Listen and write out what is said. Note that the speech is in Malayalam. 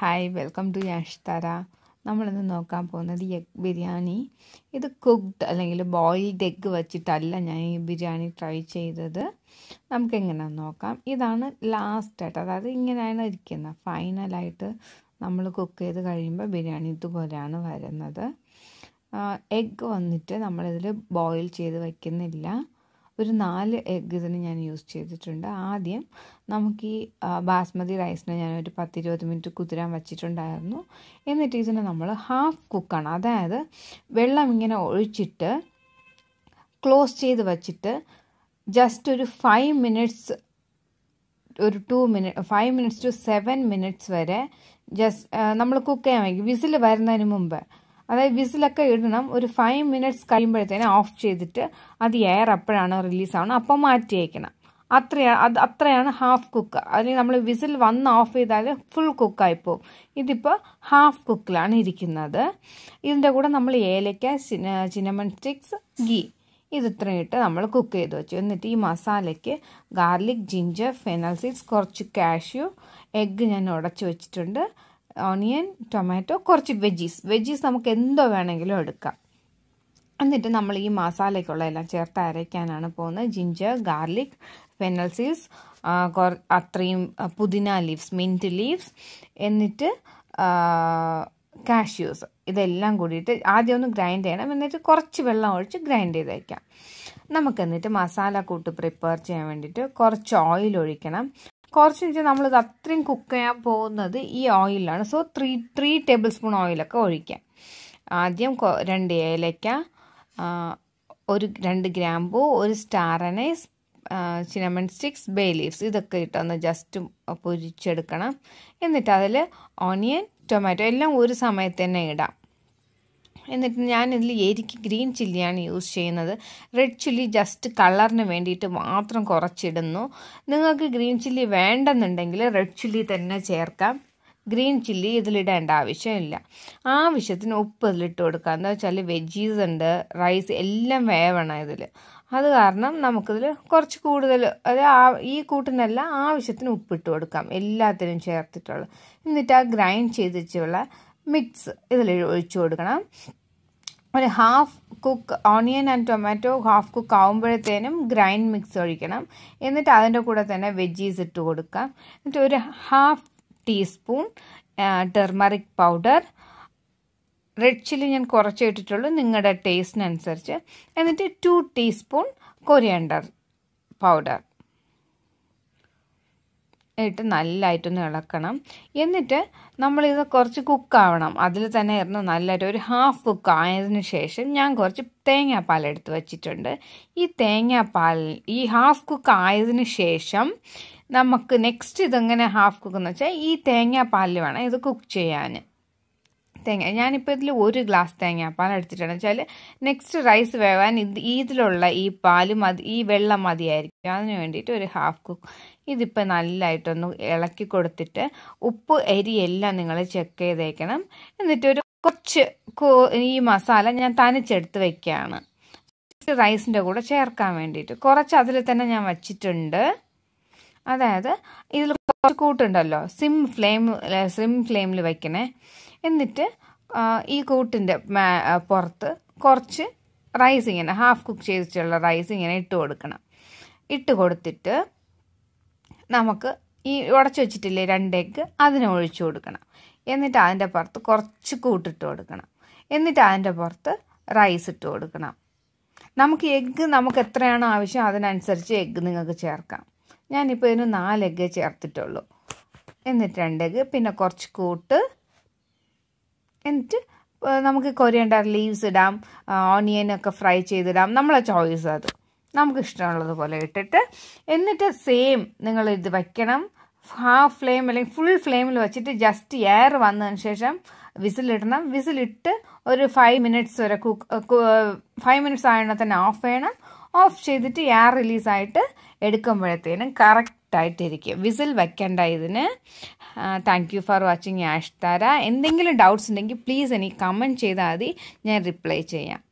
ഹായ് വെൽക്കം ടു യാഷ്താര നമ്മളിന്ന് നോക്കാൻ പോകുന്നത് എഗ് ബിരിയാണി. ഇത് കുക്ക്ഡ് അല്ലെങ്കിൽ ബോയിൽഡ് എഗ്ഗ് വെച്ചിട്ടല്ല ഞാൻ ഈ ബിരിയാണി ട്രൈ ചെയ്തത്. നമുക്ക് എങ്ങനെയാണെന്ന് നോക്കാം. ഇതാണ് ലാസ്റ്റായിട്ട് അതായത് ഇങ്ങനെയാണ് ഇരിക്കുന്നത്. ഫൈനലായിട്ട് നമ്മൾ കുക്ക് ചെയ്ത് കഴിയുമ്പോൾ ബിരിയാണി ഇതുപോലെയാണ് വരുന്നത്. എഗ്ഗ് വന്നിട്ട് നമ്മളിതിൽ ബോയിൽ ചെയ്ത് വയ്ക്കുന്നില്ല ഒരു നാല് എഗ്ഗ് ഇതിന് ഞാൻ യൂസ് ചെയ്തിട്ടുണ്ട്. ആദ്യം നമുക്ക് ഈ ബാസ്മതി റൈസിനെ ഞാൻ ഒരു പത്തിരുപത് മിനിറ്റ് കുതിരാൻ വെച്ചിട്ടുണ്ടായിരുന്നു. എന്നിട്ട് ഇതിനെ നമ്മൾ ഹാഫ് കുക്കാണ് അതായത് വെള്ളം ഇങ്ങനെ ഒഴിച്ചിട്ട് ക്ലോസ് ചെയ്ത് വച്ചിട്ട് ജസ്റ്റ് ഒരു ഫൈവ് മിനിറ്റ്സ് ഒരു two minute five minutes two seven minutes വരെ ജസ്റ്റ് നമ്മൾ കുക്ക് ചെയ്യാൻ വയ്ക്കും. വിസിൽ വരുന്നതിന് മുമ്പ്. അതായത് വിസിലൊക്കെ ഇടണം. ഒരു ഫൈവ് മിനിറ്റ്സ് കഴിയുമ്പോഴത്തേനും ഓഫ് ചെയ്തിട്ട് അത് എയർ അപ്പോഴാണ് റിലീസ് ആവണം അപ്പം മാറ്റി അയക്കണം അത്രയാണ് അത് അത്രയാണ് ഹാഫ് കുക്ക് അല്ലെങ്കിൽ നമ്മൾ വിസിൽ വന്ന് ഓഫ് ചെയ്താൽ ഫുൾ കുക്കായി പോവും ഇതിപ്പോൾ ഹാഫ് കുക്കിലാണ് ഇരിക്കുന്നത്. ഇതിന്റെ കൂടെ നമ്മൾ ഏലക്ക ചിനമൺ സ്റ്റിക്സ് ഗീ ഇത് ഇത്രയും ഇട്ട് നമ്മൾ കുക്ക് ചെയ്ത് വെച്ചു. എന്നിട്ട് ഈ മസാലയ്ക്ക് ഗാർലിക് ജിഞ്ചർ ഫെനൽ സീഡ്സ് കുറച്ച് കാഷ്യൂ എഗ്ഗ് ഞാൻ ഉടച്ചു വെച്ചിട്ടുണ്ട്. ഓണിയൻ ടൊമാറ്റോ കുറച്ച് വെജീസ് വെജീസ് നമുക്ക് എന്തോ വേണമെങ്കിലും എടുക്കാം. എന്നിട്ട് നമ്മൾ ഈ മസാലയ്ക്കുള്ള എല്ലാം ചേർത്ത് അരയ്ക്കാനാണ് പോകുന്നത്. ജിഞ്ചർ ഗാർലിക് പെനൽസീസ് അത്രയും പുതിന ലീവ്സ് മിന്റ് ലീവ്സ് എന്നിട്ട് കാഷ്യൂസ് ഇതെല്ലാം കൂടിയിട്ട് ആദ്യം ഒന്ന് ഗ്രൈൻഡ് ചെയ്യണം. എന്നിട്ട് കുറച്ച് വെള്ളം ഒഴിച്ച് ഗ്രൈൻഡ് ചെയ്ത് വയ്ക്കാം നമുക്ക് എന്നിട്ട് മസാല കൂട്ട് പ്രിപ്പയർ ചെയ്യാൻ വേണ്ടിയിട്ട് കുറച്ച് ഓയിൽ ഒഴിക്കണം. കുറച്ച് വെച്ചാൽ നമ്മളിത് അത്രയും കുക്ക് ചെയ്യാൻ പോകുന്നത് ഈ ഓയിലാണ് so three three tablespoon ഓയിലൊക്കെ ഒഴിക്കാം. ആദ്യം രണ്ട് ഏലക്ക ഒരു രണ്ട് ഗ്രാമ്പൂ ഒരു star anise cinnamon sticks bay leaves ഇതൊക്കെ ഇട്ടൊന്ന് ജസ്റ്റ് പൊരിച്ചെടുക്കണം. എന്നിട്ട് അതിൽ ഓണിയൻ ടൊമാറ്റോ എല്ലാം ഒരു സമയത്ത് തന്നെ ഇടാം. എന്നിട്ട് ഞാൻ ഇതിൽ എരിക്ക് ഗ്രീൻ ചില്ലിയാണ് യൂസ് ചെയ്യുന്നത്. റെഡ് ചില്ലി ജസ്റ്റ് കളറിന് വേണ്ടിയിട്ട് മാത്രം കുറച്ചിടുന്നു. നിങ്ങൾക്ക് ഗ്രീൻ ചില്ലി വേണ്ടെന്നുണ്ടെങ്കിൽ റെഡ് ചില്ലി തന്നെ ചേർക്കാം. ഗ്രീൻ ചില്ലി ഇതിലിടേണ്ട ആവശ്യമില്ല. ആവശ്യത്തിന് ഉപ്പ് ഇതിലിട്ട് കൊടുക്കുക. എന്താ വെച്ചാൽ വെജീസ് ഉണ്ട് റൈസ് എല്ലാം വേവണം ഇതിൽ അത് കാരണം നമുക്കിതിൽ കുറച്ച് കൂടുതൽ അത് ഈ കൂട്ടിനെല്ലാം ആവശ്യത്തിന് ഉപ്പിട്ട് കൊടുക്കാം. എല്ലാത്തിനും ചേർത്തിട്ടുള്ള. എന്നിട്ട് ആ ഗ്രൈൻഡ് ചെയ്തിട്ടുള്ള മിക്സ് ഇതിൽ ഒഴിച്ചു കൊടുക്കണം. ഒരു half cook onion and tomato half cook ആകുമ്പോഴത്തേനും grind mix ഒഴിക്കണം. എന്നിട്ട് അതിന്റെ കൂടെ തന്നെ വെജീസ് ഇട്ട് കൊടുക്കാം. എന്നിട്ട് ഒരു half teaspoon turmeric powder red chilli ഞാൻ കുറച്ച് ഇട്ടിട്ടുള്ളൂ നിങ്ങളുടെ ടേസ്റ്റിനനുസരിച്ച് എന്നിട്ട് ടു ടീസ്പൂൺ കൊരിയണ്ടർ പൗഡർ ഇട്ട് നല്ലതായിട്ടൊന്ന് ഇളക്കണം. എന്നിട്ട് നമ്മളിത് കുറച്ച് കുക്കാവണം. അതിൽ തന്നെ ആയിരുന്നു നല്ലൊരു ഒരു ഹാഫ് കുക്ക് ആയതിന് ശേഷം ഞാൻ കുറച്ച് തേങ്ങാപ്പാൽ എടുത്ത് വെച്ചിട്ടുണ്ട്. ഈ തേങ്ങാപ്പാൽ ഈ ഹാഫ് കുക്ക് ആയതിന് ശേഷം നമുക്ക് നെക്സ്റ്റ് ഇതെങ്ങനെ ഹാഫ് കുക്ക് എന്ന് വെച്ചാൽ ഈ തേങ്ങാപ്പാലിൽ വേണം ഇത് കുക്ക് ചെയ്യാൻ. തേങ്ങ. ഞാനിപ്പോൾ ഇതിൽ ഒരു ഗ്ലാസ് തേങ്ങാപ്പാൽ എടുത്തിട്ടുണ്ട് വെച്ചാൽ നെക്സ്റ്റ് റൈസ് വേവാൻ ഇത് ഇതിലുള്ള ഈ പാൽ മതി ഈ വെള്ളം മതിയായിരിക്കും. അതിന് വേണ്ടിയിട്ട് ഒരു ഹാഫ് കുക്ക് ഇതിപ്പോൾ നല്ലതായിട്ടൊന്ന് ഇളക്കി കൊടുത്തിട്ട് ഉപ്പ് എരി എല്ലാം നിങ്ങൾ ചെക്ക് ചെയ്തേക്കണം. എന്നിട്ട് ഒരു കുറച്ച് ഈ മസാല ഞാൻ തനിച്ചെടുത്ത് വെക്കുകയാണ് റൈസിന്റെ കൂടെ ചേർക്കാൻ വേണ്ടിയിട്ട്. കുറച്ച് അതിൽ തന്നെ ഞാൻ വച്ചിട്ടുണ്ട്. അതായത് ഇതിൽ കുറച്ച് കൂട്ടുണ്ടല്ലോ. സിം ഫ്ലെയിം സിം ഫ്ലെയിമിൽ വയ്ക്കണേ എന്നിട്ട് ഈ കൂട്ടിന്റെ പുറത്ത് കുറച്ച് റൈസ് ഇങ്ങനെ ഹാഫ് കുക്ക് ചെയ്തിട്ടുള്ള റൈസ് ഇങ്ങനെ ഇട്ട് കൊടുക്കണം. ഇട്ട് കൊടുത്തിട്ട് നമുക്ക് ഈ ഉടച്ചു വെച്ചിട്ടില്ലേ രണ്ട് എഗ്ഗ് അതിനെ ഒഴിച്ചു കൊടുക്കണം. എന്നിട്ട് അതിന്റെ പുറത്ത് കുറച്ച് കൂട്ടിട്ട് കൊടുക്കണം. എന്നിട്ട് അതിന്റെ പുറത്ത് റൈസ് ഇട്ട് കൊടുക്കണം. നമുക്ക് എഗ്ഗ് നമുക്ക് എത്രയാണോ ആവശ്യം അതിനനുസരിച്ച് എഗ്ഗ് നിങ്ങൾക്ക് ചേർക്കാം. ഞാനിപ്പോൾ ഇതിന് നാല് എഗ്ഗ് ചേർത്തിട്ടുള്ളൂ. എന്നിട്ട് രണ്ട് എഗ്ഗ് പിന്നെ കുറച്ച് കൂട്ട് എന്നിട്ട് നമുക്ക് കൊരിയണ്ടർ ലീവ്സ് ഇടാം ഓണിയനൊക്കെ ഫ്രൈ ചെയ്തിടാം. നമ്മളെ ചോയ്സ് അത്. നമുക്ക് ഇഷ്ടമുള്ളത് പോലെ ഇട്ടിട്ട് എന്നിട്ട് സെയിം നിങ്ങൾ ഇത് വയ്ക്കണം ഹാഫ് ഫ്ലെയിം അല്ലെങ്കിൽ ഫുൾ ഫ്ലെയിമിൽ വെച്ചിട്ട് ജസ്റ്റ് എയർ വന്നതിന് ശേഷം വിസിലിടണം. വിസിലിട്ട് ഒരു ഫൈവ് മിനിറ്റ്സ് വരെ കുക്ക് ഫൈവ് മിനിറ്റ്സ് ആയതിനെ തന്നെ ഓഫ് ചെയ്യണം. ഓഫ് ചെയ്തിട്ട് എയർ റിലീസായിട്ട് എടുക്കുമ്പോഴത്തേനും കറക്റ്റായിട്ടിരിക്കും വിസിൽ വെക്കേണ്ട ഇതിന്. താങ്ക് യു ഫോർ വാച്ചിങ് ആഷ്താര എന്തെങ്കിലും ഡൗട്ട്സ് ഉണ്ടെങ്കിൽ പ്ലീസ് എനിക്ക് കമന്റ് ചെയ്താൽ മതി. ഞാൻ റിപ്ലൈ ചെയ്യാം.